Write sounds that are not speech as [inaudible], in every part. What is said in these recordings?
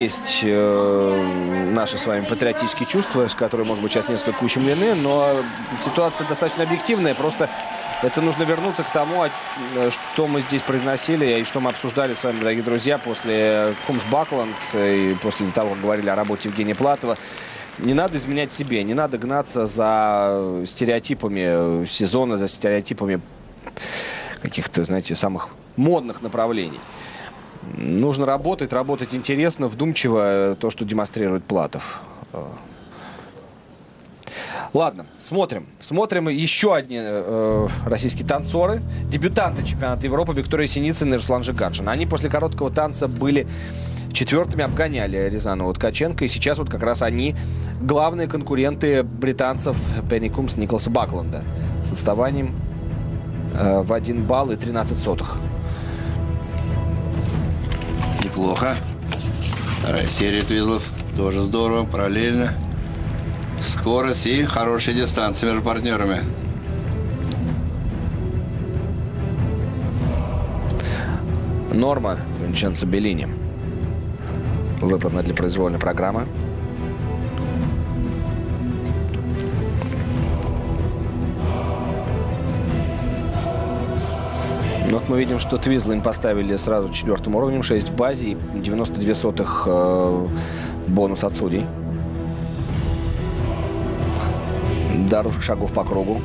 есть э, наши с вами патриотические чувства, с которыми, может быть, сейчас несколько ущемлены, но ситуация достаточно объективная. Просто это нужно вернуться к тому, э, что мы здесь произносили и что мы обсуждали с вами, дорогие друзья, после Кумс Бакланд и после того, как говорили о работе Евгения Платова. Не надо изменять себе, не надо гнаться за стереотипами сезона, за стереотипами каких-то, знаете, самых модных направлений. Нужно работать, работать интересно, вдумчиво, то, что демонстрирует Платов. Ладно, смотрим. Смотрим еще одни э, российские танцоры. Дебютанты чемпионата Европы Виктория Синицына и Руслан Жиганшин. Они после короткого танца были четвертыми, обгоняли Рязанова Ткаченко. И сейчас вот как раз они главные конкуренты британцев Пенни Кумс Николаса Бакланда. С отставанием э, в 1 балл и 13 сотых. Неплохо. Вторая серия твизлов. Тоже здорово, параллельно. Скорость и хорошая дистанция между партнерами. Норма Винченцо Беллини. Выполнена для произвольной программы. Вот мы видим, что Твизлы им поставили сразу четвертым уровнем, 6 в базе и 92 сотых э, бонус от судей. Дорожка шагов по кругу.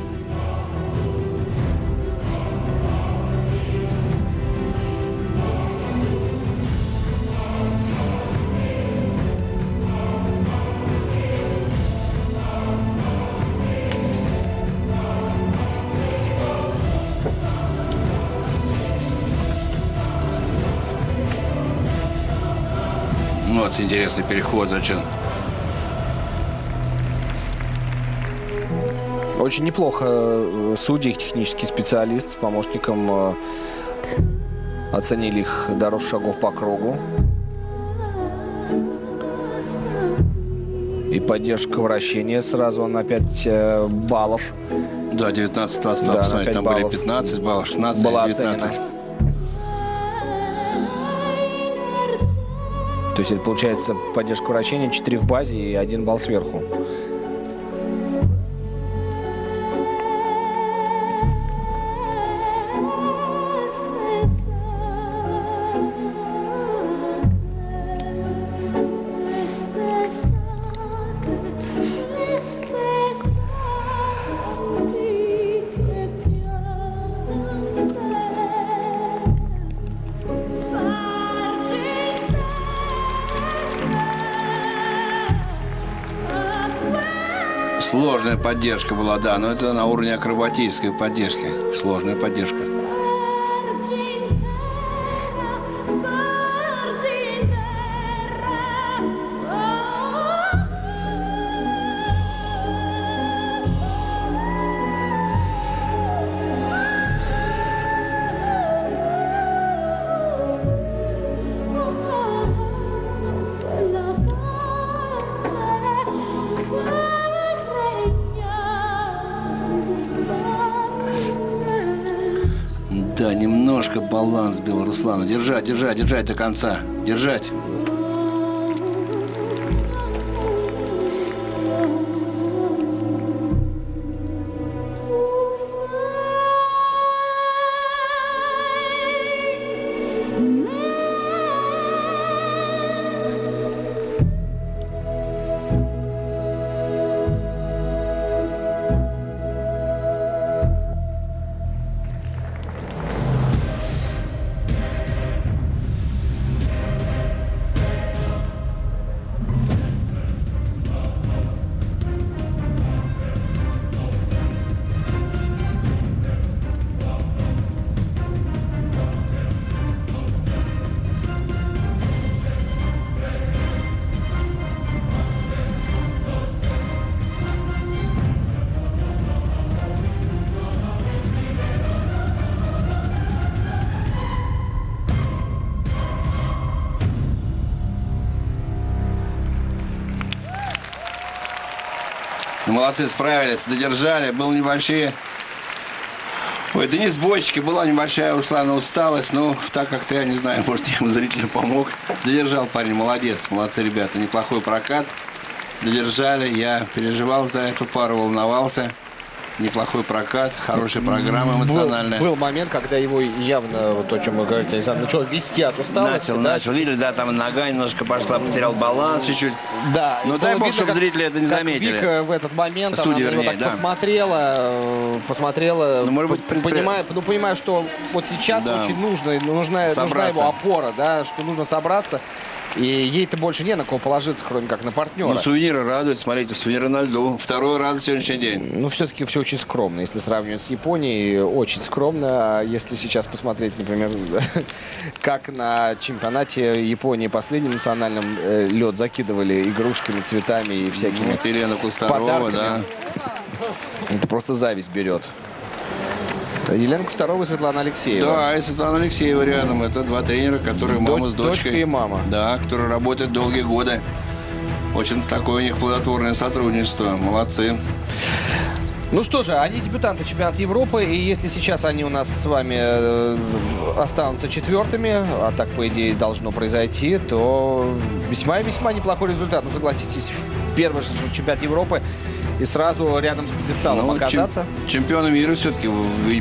Вот интересный переход зачем. Очень неплохо э, судьи, технический специалист с помощником э, оценили их дорожку шагов по кругу. И поддержка вращения сразу на 5 э, баллов. Да, 19 20 Да, там были баллов. 15 баллов, 16, Была 19. оценена. То есть это получается поддержка вращения 4 в базе и 1 балл сверху. Сложная поддержка была, да, но это на уровне акробатической поддержки. Сложная поддержка. Немножко баланс бил Руслана. Держать, держать, держать до конца. Держать. Молодцы, справились, додержали. Был небольшие Ой, Денис Бойчики, была небольшая у Руслана усталость, но так как-то, я не знаю, может, я ему зрителю помог. Додержал парень, молодец, молодцы ребята, неплохой прокат. Додержали, я переживал за эту пару, волновался. Неплохой прокат, хорошая программа эмоциональная. Был, был момент, когда его явно, вот то, о чем вы говорите, Александр, начал вести от усталости. Начал, да? начал. Видели, да, там нога немножко пошла, потерял баланс чуть-чуть. Да. Ну, и дай бог, чтобы зрители это не заметили. Вика в этот момент, она Судья, на него вернее, так да. посмотрела, э, посмотрела, Ну, может быть, предпри- понимая, ну, понимая, что вот сейчас Да. очень нужно, нужна, нужна Собраться. его опора, да, что нужно собраться. И ей-то больше не на кого положиться, кроме как на партнера. Ну, сувениры радуют. Смотрите, сувениры на льду. Второй раз за сегодняшний день. Ну, все-таки все очень скромно. Если сравнивать с Японией, очень скромно. А если сейчас посмотреть, например, [laughs] как на чемпионате Японии последнем национальном э, лед закидывали игрушками, цветами и всякими Вот Елена Кустарова, да. подарками. Это просто зависть берет. Елена Кустарова и Светлана Алексеева. Да, и Светлана Алексеева рядом. Это два тренера, которые мама Дочь- с дочкой. дочка и мама. Да, которые работают долгие годы. Очень такое у них плодотворное сотрудничество. Молодцы. Ну что же, они дебютанты чемпионата Европы, и если сейчас они у нас с вами э, останутся четвертыми, а так, по идее, должно произойти, то весьма и весьма неплохой результат. Ну, согласитесь, первый чемпионат Европы, и сразу рядом с пьедесталом Ну, оказаться. чем- чемпионы мира все-таки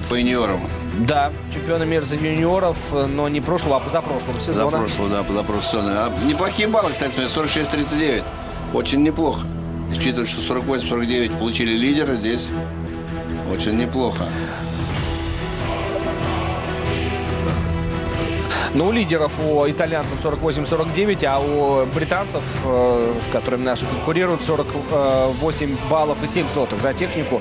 по юниорам. Да, чемпионы мира за юниоров, э, но не прошлого, а позапрошлого За сезона. прошлого, да, за прошлого сезона. А неплохие баллы, кстати, смотри, 46-39. Очень неплохо. Учитывая, что 48-49 получили лидеры, здесь очень неплохо. Ну, у лидеров у итальянцев 48-49, а у британцев, э, с которыми наши конкурируют, 48 баллов и 7 сотых за технику.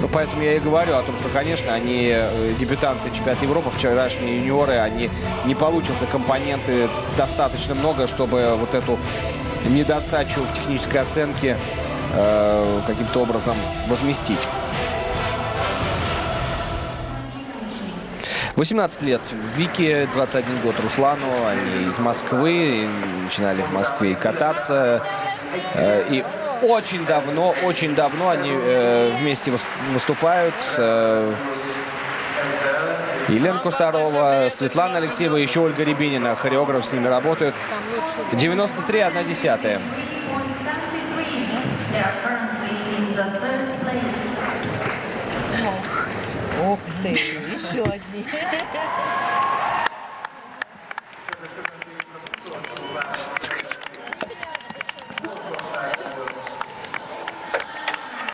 Ну, поэтому я и говорю о том, что, конечно, они э, дебютанты чемпионата Европы, вчерашние юниоры, они не получится компоненты достаточно много, чтобы вот эту недостачу в технической оценке э, каким-то образом возместить. 18 лет Вике, 21 год Руслану. Они из Москвы, начинали в Москве кататься. Э, И очень давно, очень давно они э, вместе выс- выступают. Э, Елена Кустарова, Светлана Алексеева, еще Ольга Рябинина, хореограф с ними работают. 93, 1 десятая. Еще одни.